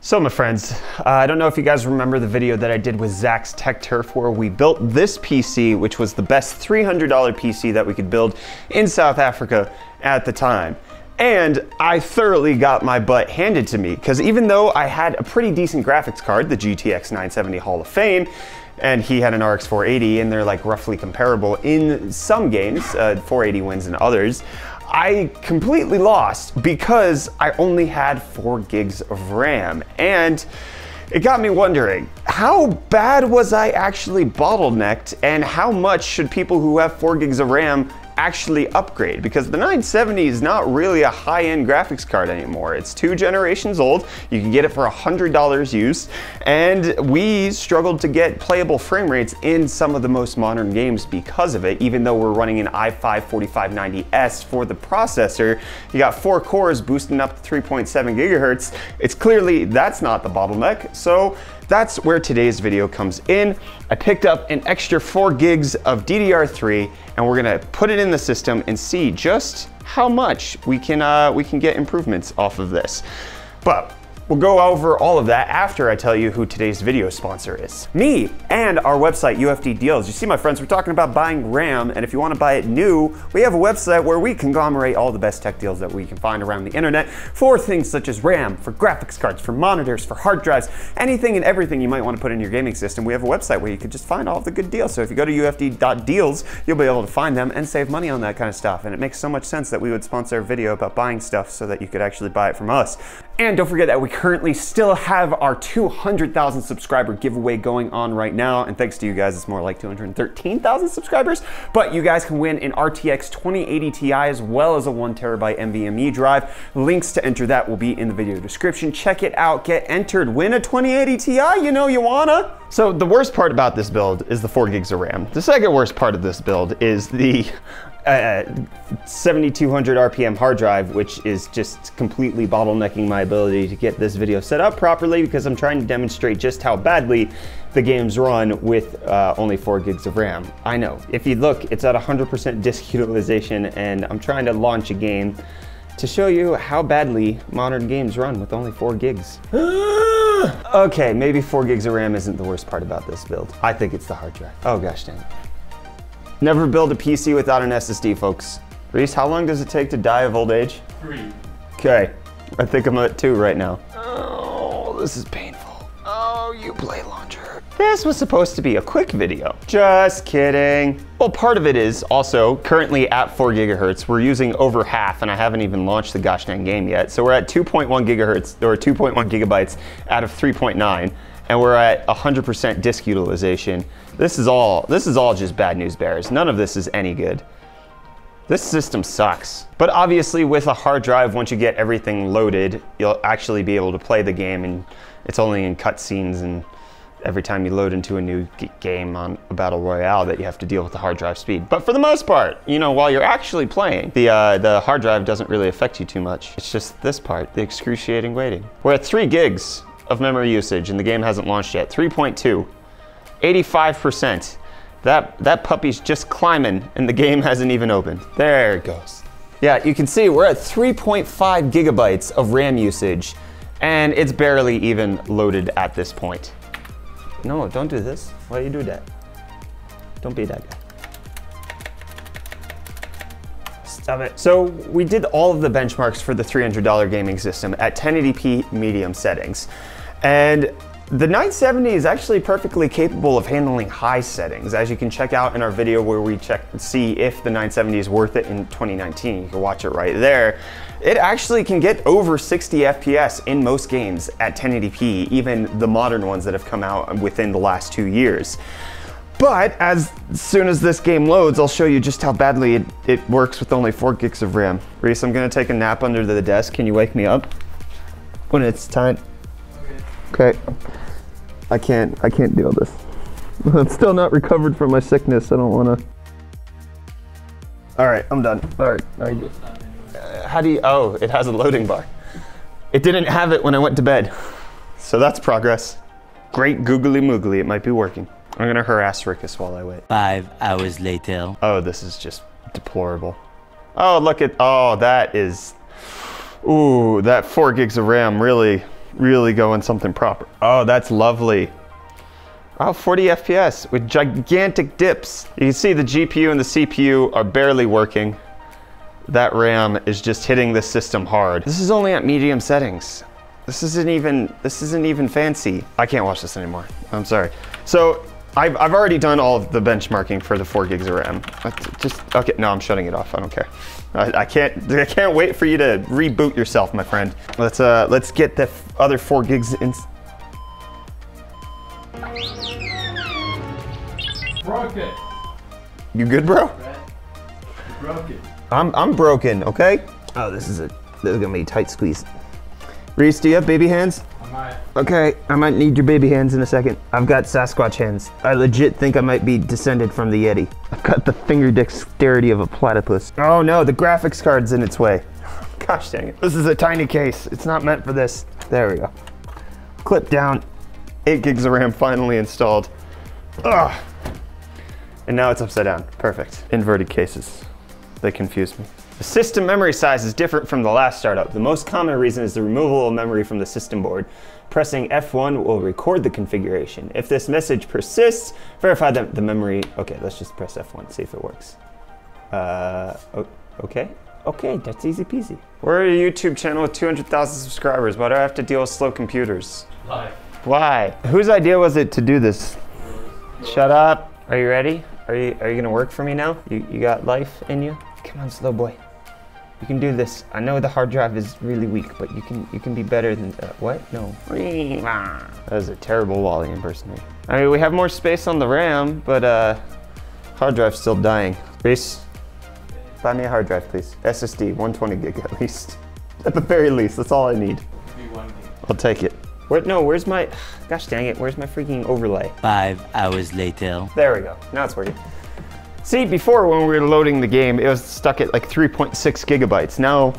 So my friends, uh, I don't know if you guys remember the video that I did with Zach's Tech Turf where we built this PC, which was the best $300 PC that we could build in South Africa at the time. And I thoroughly got my butt handed to me because even though I had a pretty decent graphics card, the GTX 970 Hall of Fame, and he had an RX 480 and they're like roughly comparable in some games, uh, 480 wins in others, I completely lost because I only had four gigs of RAM. And it got me wondering, how bad was I actually bottlenecked and how much should people who have four gigs of RAM actually upgrade because the 970 is not really a high-end graphics card anymore. It's two generations old. You can get it for $100 used and we struggled to get playable frame rates in some of the most modern games because of it, even though we're running an i5-4590S for the processor. You got four cores boosting up to 3.7 gigahertz. It's clearly that's not the bottleneck. So that's where today's video comes in. I picked up an extra four gigs of DDR3 and we're gonna put it in the system and see just how much we can, uh, we can get improvements off of this. But We'll go over all of that after I tell you who today's video sponsor is. Me and our website, UFD Deals. You see, my friends, we're talking about buying RAM, and if you want to buy it new, we have a website where we conglomerate all the best tech deals that we can find around the internet for things such as RAM, for graphics cards, for monitors, for hard drives, anything and everything you might want to put in your gaming system. We have a website where you can just find all the good deals. So if you go to ufd.deals, you'll be able to find them and save money on that kind of stuff. And it makes so much sense that we would sponsor a video about buying stuff so that you could actually buy it from us. And don't forget that we currently still have our 200,000 subscriber giveaway going on right now. And thanks to you guys, it's more like 213,000 subscribers. But you guys can win an RTX 2080 Ti as well as a one terabyte NVMe drive. Links to enter that will be in the video description. Check it out, get entered, win a 2080 Ti, you know you wanna. So the worst part about this build is the four gigs of RAM. The second worst part of this build is the uh, 7200 RPM hard drive, which is just completely bottlenecking my ability to get this video set up properly because I'm trying to demonstrate just how badly the games run with uh, only four gigs of RAM. I know, if you look, it's at 100% disk utilization and I'm trying to launch a game to show you how badly modern games run with only four gigs. okay, maybe four gigs of RAM isn't the worst part about this build. I think it's the hard drive. Oh gosh dang it. Never build a PC without an SSD, folks. Reece, how long does it take to die of old age? Three. Okay, I think I'm at two right now. Oh, this is painful. Oh, Uplay launcher. This was supposed to be a quick video. Just kidding. Well, part of it is also currently at four gigahertz. We're using over half and I haven't even launched the gosh dang game yet. So we're at 2.1 gigahertz or 2.1 gigabytes out of 3.9 and we're at 100% disk utilization. This is all this is all just bad news bears. None of this is any good. This system sucks. But obviously with a hard drive, once you get everything loaded, you'll actually be able to play the game and it's only in cutscenes and every time you load into a new game on a battle royale that you have to deal with the hard drive speed. But for the most part, you know, while you're actually playing, the, uh, the hard drive doesn't really affect you too much. It's just this part, the excruciating waiting. We're at three gigs of memory usage and the game hasn't launched yet. 3.2, 85%. That, that puppy's just climbing and the game hasn't even opened. There it goes. Yeah, you can see we're at 3.5 gigabytes of RAM usage and it's barely even loaded at this point. No, don't do this. Why do you do that? Don't be that guy. Stop it. So we did all of the benchmarks for the $300 gaming system at 1080p medium settings. And the 970 is actually perfectly capable of handling high settings, as you can check out in our video where we check see if the 970 is worth it in 2019. You can watch it right there. It actually can get over 60 FPS in most games at 1080p, even the modern ones that have come out within the last two years. But as soon as this game loads, I'll show you just how badly it, it works with only four gigs of RAM. Reece, I'm gonna take a nap under the desk. Can you wake me up when it's time? Okay. I can't, I can't deal with this. I'm still not recovered from my sickness. I don't wanna. All right, I'm done. All right, all right. Uh, how do you, oh, it has a loading bar. It didn't have it when I went to bed. So that's progress. Great googly moogly, it might be working. I'm gonna harass Rikus while I wait. Five hours later. Oh, this is just deplorable. Oh, look at, oh, that is, ooh, that four gigs of RAM really really going something proper. Oh, that's lovely. Oh, 40 FPS with gigantic dips. You can see the GPU and the CPU are barely working. That RAM is just hitting the system hard. This is only at medium settings. This isn't even, this isn't even fancy. I can't watch this anymore. I'm sorry. So I've, I've already done all of the benchmarking for the four gigs of RAM. Just, okay, no, I'm shutting it off, I don't care. I, I can't, I can't wait for you to reboot yourself, my friend. Let's, uh, let's get the other four gigs in. Broke it. You good, bro? Broke it. I'm, I'm broken, okay? Oh, this is a, this is gonna be a tight squeeze. Reece, do you have baby hands? I might. Okay, I might need your baby hands in a second. I've got Sasquatch hands. I legit think I might be descended from the Yeti. I've got the finger dexterity of a platypus. Oh no, the graphics card's in its way. Gosh dang it. This is a tiny case. It's not meant for this. There we go. Clip down. 8 gigs of RAM finally installed. Ugh. And now it's upside down. Perfect. Inverted cases. They confuse me. The system memory size is different from the last startup. The most common reason is the removal of memory from the system board. Pressing F1 will record the configuration. If this message persists, verify that the memory, okay, let's just press F1, see if it works. Uh, okay. Okay, that's easy peasy. We're a YouTube channel with 200,000 subscribers. Why do I have to deal with slow computers? Why? Why? Whose idea was it to do this? Shut up. Are you ready? Are you, are you gonna work for me now? You, you got life in you? Come on, slow boy. You can do this. I know the hard drive is really weak, but you can you can be better than uh, what? No. That was a terrible Wally impersonation. I mean, we have more space on the RAM, but uh, hard drive's still dying. Reece, buy me a hard drive, please. SSD, 120 gig at least. At the very least, that's all I need. Be one game. I'll take it. Where, no, where's my, gosh dang it, where's my freaking overlay? Five hours later. There we go. Now it's working. See, before when we were loading the game, it was stuck at like 3.6 gigabytes. Now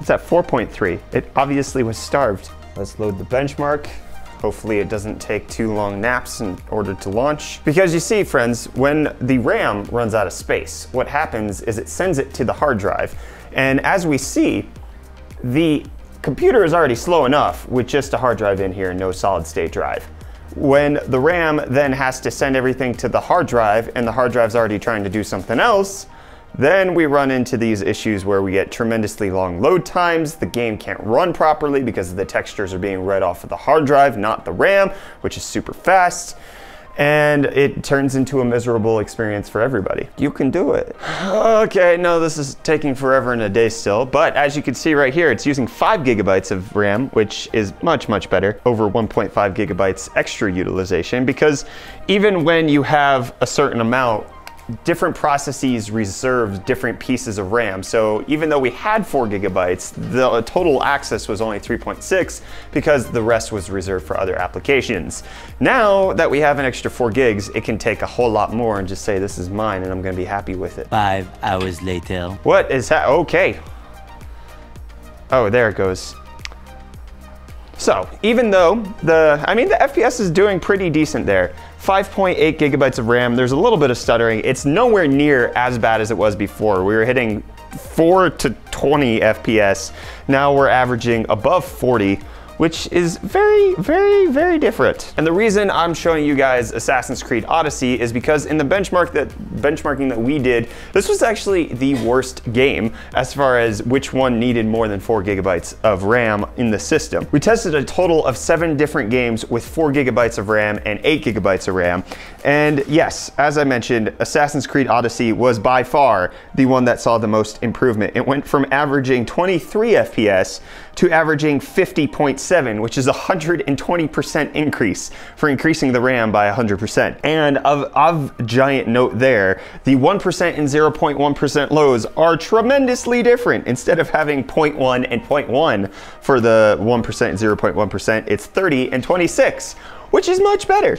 it's at 4.3. It obviously was starved. Let's load the benchmark. Hopefully it doesn't take too long naps in order to launch. Because you see, friends, when the RAM runs out of space, what happens is it sends it to the hard drive. And as we see, the computer is already slow enough with just a hard drive in here, and no solid state drive. When the RAM then has to send everything to the hard drive and the hard drive's already trying to do something else, then we run into these issues where we get tremendously long load times, the game can't run properly because the textures are being read off of the hard drive, not the RAM, which is super fast and it turns into a miserable experience for everybody. You can do it. Okay, no, this is taking forever and a day still, but as you can see right here, it's using five gigabytes of RAM, which is much, much better, over 1.5 gigabytes extra utilization, because even when you have a certain amount, different processes reserve different pieces of RAM. So even though we had four gigabytes, the total access was only 3.6 because the rest was reserved for other applications. Now that we have an extra four gigs, it can take a whole lot more and just say, this is mine and I'm gonna be happy with it. Five hours later. What is that? Okay. Oh, there it goes. So even though the, I mean, the FPS is doing pretty decent there. 5.8 gigabytes of RAM, there's a little bit of stuttering. It's nowhere near as bad as it was before. We were hitting 4 to 20 FPS. Now we're averaging above 40 which is very, very, very different. And the reason I'm showing you guys Assassin's Creed Odyssey is because in the benchmark that benchmarking that we did, this was actually the worst game as far as which one needed more than four gigabytes of RAM in the system. We tested a total of seven different games with four gigabytes of RAM and eight gigabytes of RAM. And yes, as I mentioned, Assassin's Creed Odyssey was by far the one that saw the most improvement. It went from averaging 23 FPS to averaging 50.7, which is a 120% increase for increasing the RAM by 100%. And of, of giant note there, the 1% and 0.1% lows are tremendously different. Instead of having 0.1 and 0.1 for the 1% and 0.1%, it's 30 and 26, which is much better.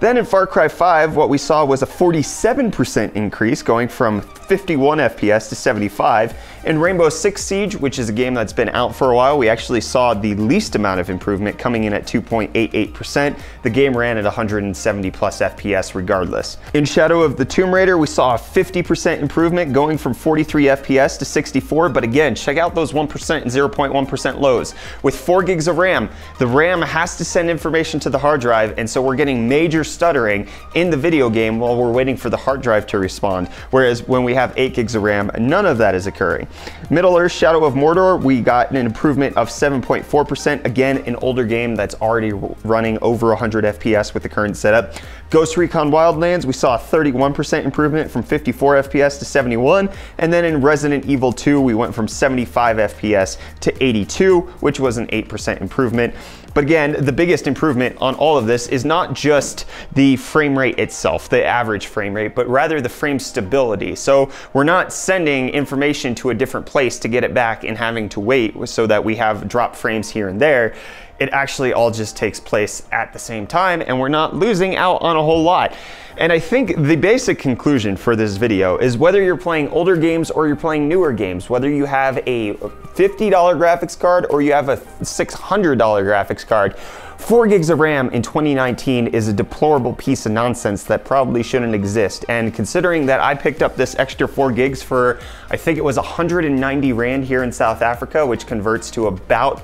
Then in Far Cry 5, what we saw was a 47% increase going from 51 FPS to 75. In Rainbow Six Siege, which is a game that's been out for a while, we actually saw the least amount of improvement coming in at 2.88%. The game ran at 170 plus FPS regardless. In Shadow of the Tomb Raider, we saw a 50% improvement going from 43 FPS to 64, but again, check out those 1% and 0.1% lows. With 4 gigs of RAM, the RAM has to send information to the hard drive, and so we're getting major stuttering in the video game while we're waiting for the hard drive to respond. Whereas when we have 8 gigs of RAM, none of that is occurring. Middle Earth Shadow of Mordor, we got an improvement of 7.4%. Again, an older game that's already running over 100 FPS with the current setup. Ghost Recon Wildlands, we saw a 31% improvement from 54 FPS to 71. And then in Resident Evil 2, we went from 75 FPS to 82, which was an 8% improvement. But again, the biggest improvement on all of this is not just the frame rate itself, the average frame rate, but rather the frame stability. So we're not sending information to a different place to get it back and having to wait so that we have drop frames here and there it actually all just takes place at the same time and we're not losing out on a whole lot. And I think the basic conclusion for this video is whether you're playing older games or you're playing newer games, whether you have a $50 graphics card or you have a $600 graphics card, 4 gigs of RAM in 2019 is a deplorable piece of nonsense that probably shouldn't exist. And considering that I picked up this extra 4 gigs for, I think it was 190 Rand here in South Africa, which converts to about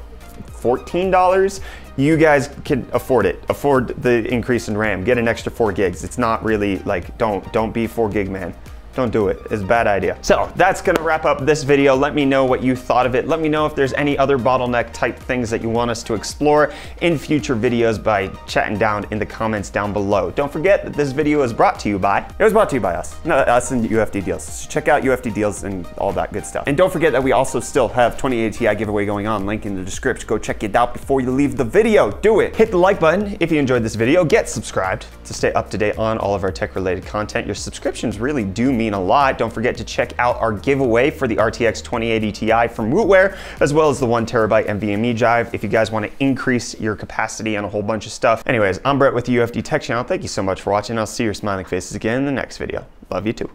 $14, you guys can afford it. Afford the increase in RAM. Get an extra four gigs. It's not really like, don't, don't be four gig man. Don't do it. It's a bad idea. So that's gonna wrap up this video. Let me know what you thought of it. Let me know if there's any other bottleneck type things that you want us to explore in future videos by chatting down in the comments down below. Don't forget that this video is brought to you by, it was brought to you by us, no, us and UFD Deals. So check out UFD Deals and all that good stuff. And don't forget that we also still have 2080 Ti giveaway going on, link in the description. Go check it out before you leave the video. Do it. Hit the like button if you enjoyed this video. Get subscribed to stay up to date on all of our tech related content. Your subscriptions really do mean mean a lot. Don't forget to check out our giveaway for the RTX 2080 Ti from Wootware, as well as the one terabyte NVMe drive if you guys want to increase your capacity on a whole bunch of stuff. Anyways, I'm Brett with the UFD Tech Channel. Thank you so much for watching. I'll see your smiling faces again in the next video. Love you too.